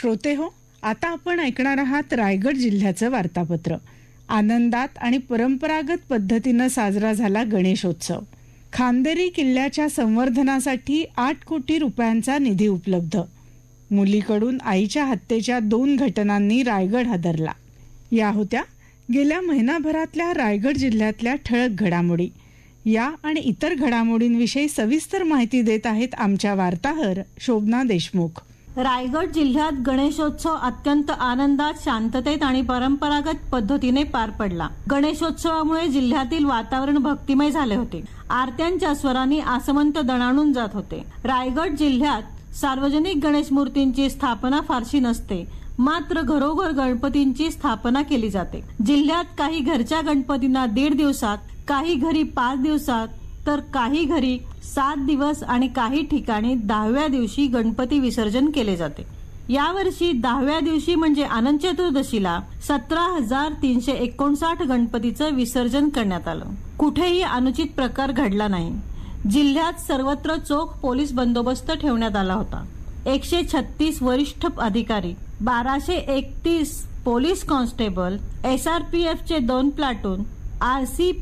श्रोते हो आता आपण ऐकणार आहात रायगड जिल्ह्याचं वार्तापत्र. आनंदात आणि परंपरागत पद्धतीनं साजरा झाला गणेशोत्सव. खांदेरी किल्ल्याच्या संवर्धनासाठी आठ कोटी रुपयांचा निधी उपलब्ध. मुलीकडून आईच्या हत्येच्या दोन घटनांनी रायगड हादरला. या होत्या गेल्या महिनाभरातल्या रायगड जिल्ह्यातल्या ठळक घडामोडी. या आणि इतर घडामोडींविषयी सविस्तर माहिती देत आहेत आमच्या वार्ताहर शोभना देशमुख. रायगड जिल्ह्यात गणेशोत्सव अत्यंत आनंदात शांततेत आणि परंपरागत पद्धतीने पार पडला. गणेशोत्सवामुळे जिल्ह्यातील वातावरण भक्तिमय झाले होते. आरत्यांच्या स्वरांनी आसमंत दणाणून जात होते. रायगड जिल्ह्यात सार्वजनिक गणेश मूर्तींची स्थापना फारशी नसते मात्र घरोघर गणपतींची स्थापना केली जाते. जिल्ह्यात काही घरच्या गणपतींना दीड दिवसात काही घरी पाच दिवसात तर काही घरी सात दिवस आणि काही ठिकाणी दहाव्या दिवशी गणपती विसर्जन केले जाते. यावर्षी दहाव्या दिवशी म्हणजे अनंत चतुर्दशीला सतरा हजार तीनशे एकोणसाठ गणपतीचं विसर्जन करण्यात आलं. कुठेही अनुचित प्रकार घडला नाही. जिल्ह्यात सर्वत्र चोख पोलीस बंदोबस्त ठेवण्यात आला होता. एकशे छत्तीस वरिष्ठ अधिकारी बाराशे एकतीस police constable S R P एफचे दोन प्लाटून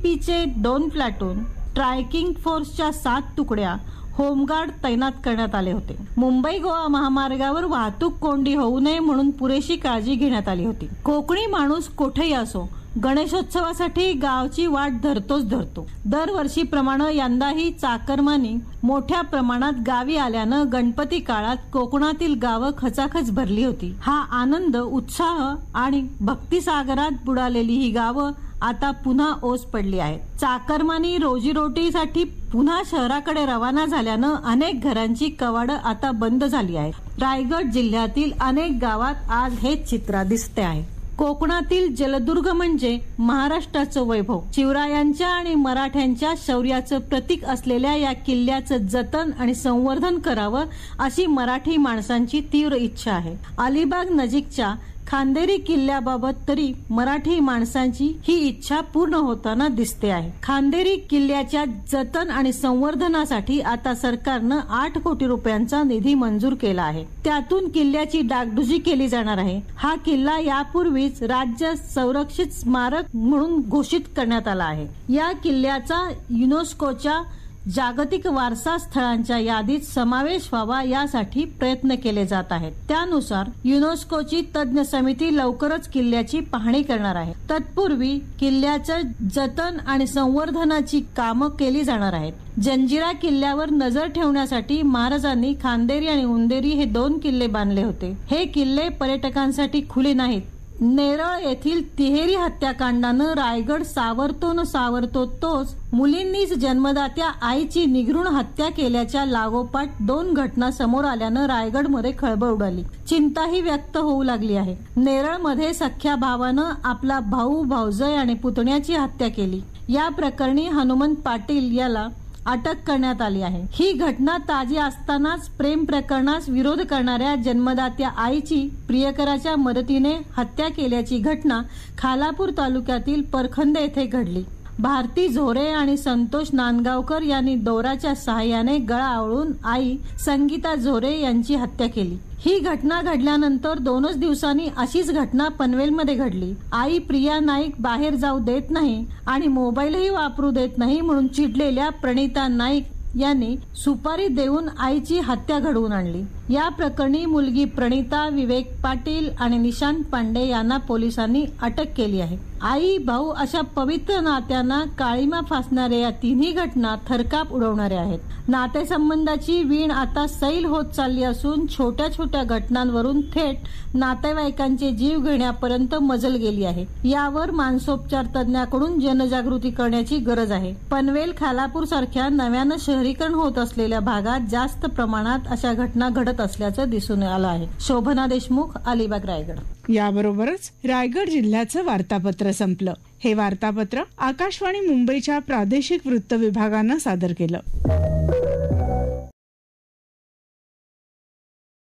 पीचे दोन प्लाटून ट्रायकिंग फोर्सच्या सात तुकड्या होमगार्ड तैनात करण्यात आले होते. मुंबई गोवा महामार्गावर वाहतूक कोंडी होऊ नये म्हणून पुरेशी काळजी घेण्यात आली होती. कोकणी माणूस कुठेही असो गणेशोत्सवासाठी गावची वाट धरतोच धरतो. दरवर्षीप्रमाणे यंदाही चाकरमानी मोठ्या प्रमाणात गावी आल्यानं गणपती काळात कोकणातील गावं खचाखच भरली होती. हा आनंद उत्साह आणि भक्तिसागरात बुडालेली ही गावं आता पुन्हा ओस पडली आहे. चाकरमानी रोजीरोटीसाठी पुन्हा शहराकडे रवाना झाल्यानं अनेक घरांची कवाडं आता बंद झाली आहे रायगड जिल्ह्यातील अनेक गावात आज हे चित्र दिसते आहे. कोकणातील जलदुर्ग म्हणजे महाराष्ट्राचं वैभव. शिवरायांच्या आणि मराठ्यांच्या शौर्याचं प्रतीक असलेल्या या किल्ल्याचं जतन आणि संवर्धन करावं अशी मराठी माणसांची तीव्र इच्छा आहे. अलिबाग नजीकच्या खांदेरी किल्ल्याबाबत तरी मराठी माणसांची ही इच्छा पूर्ण होताना दिसते आहे. खांदेरी किल्ल्याच्या जतन आणि संवर्धनासाठी आता सरकारनं आठ कोटी रुपयांचा निधी मंजूर केला आहे. त्यातून किल्ल्याची डागडुजी केली जाणार आहे. हा किल्ला यापूर्वीच राज्य संरक्षित स्मारक म्हणून घोषित करण्यात आला आहे. या किल्ल्याचा युनेस्कोच्या जागतिक वारसा स्थळांच्या यादीत समावेश व्हावा यासाठी प्रयत्न केले जात आहेत. त्यानुसार युनेस्कोची तज्ज्ञ समिती लवकरच किल्ल्याची पाहणी करणार आहे. तत्पूर्वी किल्ल्याचं जतन आणि संवर्धनाची कामं केली जाणार आहेत. जंजिरा किल्ल्यावर नजर ठेवण्यासाठी महाराजांनी खांदेरी आणि उंदेरी हे दोन किल्ले बांधले होते. हे किल्ले पर्यटकांसाठी खुले नाहीत. नेरळ येथील तिहेरी हत्याकांडानं रायगड सावरतो न सावरतो तोच मुलींनीच जन्मदात्या आईची निघृण हत्या केल्याच्या लागोपाठ दोन घटना समोर आल्यानं रायगडमध्ये खळबळ उडाली. चिंताही व्यक्त होऊ लागली आहे. नेरळमध्ये सख्या भावानं आपला भाऊ भाऊजय आणि पुतण्याची हत्या केली. या प्रकरणी हनुमंत पाटील याला अटक करण्यात आली आहे. ही घटना ताजी असतानाच प्रेम प्रकरणास विरोध करणाऱ्या जन्मदात्या आईची प्रियकराच्या मदतीने हत्या केल्याची घटना खालापूर तालुक्यातील परखंद येथे घडली. भारती झोरे आणि संतोष नांदगावकर यांनी दोराच्या सहाय्याने गळा आवळून आई संगीता झोरे यांची हत्या केली. ही घटना घडल्यानंतर दोनच दिवसांनी अशीच घटना पनवेलमध्ये घडली. आई प्रिया नाईक बाहेर जाऊ देत नाही आणि मोबाईलही वापरू देत नाही म्हणून चिडलेल्या प्रणिता नाईक यांनी सुपारी देऊन आईची हत्या घडवून आणली. या प्रकरणी मुलगी प्रणिता विवेक पाटील आणि निशांत पांडे यांना पोलिसांनी अटक केली आहे. आई भाऊ अशा पवित्र नात्यांना काळीमा फासणाऱ्या या तिन्ही घटना थरकाप उडवणाऱ्या आहेत. नातेसंबंधाची वीण आता सैल होत चालली असून छोट्या छोट्या घटनांवरून थेट नातेवाईकांचे जीव घेण्यापर्यंत मजल गेली आहे. यावर मानसोपचार तज्ज्ञाकडून जनजागृती करण्याची गरज आहे. पनवेल खालापूर सारख्या नव्यानं शहरीकरण होत असलेल्या भागात जास्त प्रमाणात अशा घटना घडत असल्याचं दिसून आलं आहे. शोभना देशमुख अलिबाग रायगड. याबरोबरच रायगड जिल्ह्याचं वार्तापत्र संपलं. हे वार्तापत्र आकाशवाणी मुंबईच्या प्रादेशिक वृत्त विभागानं सादर केलं.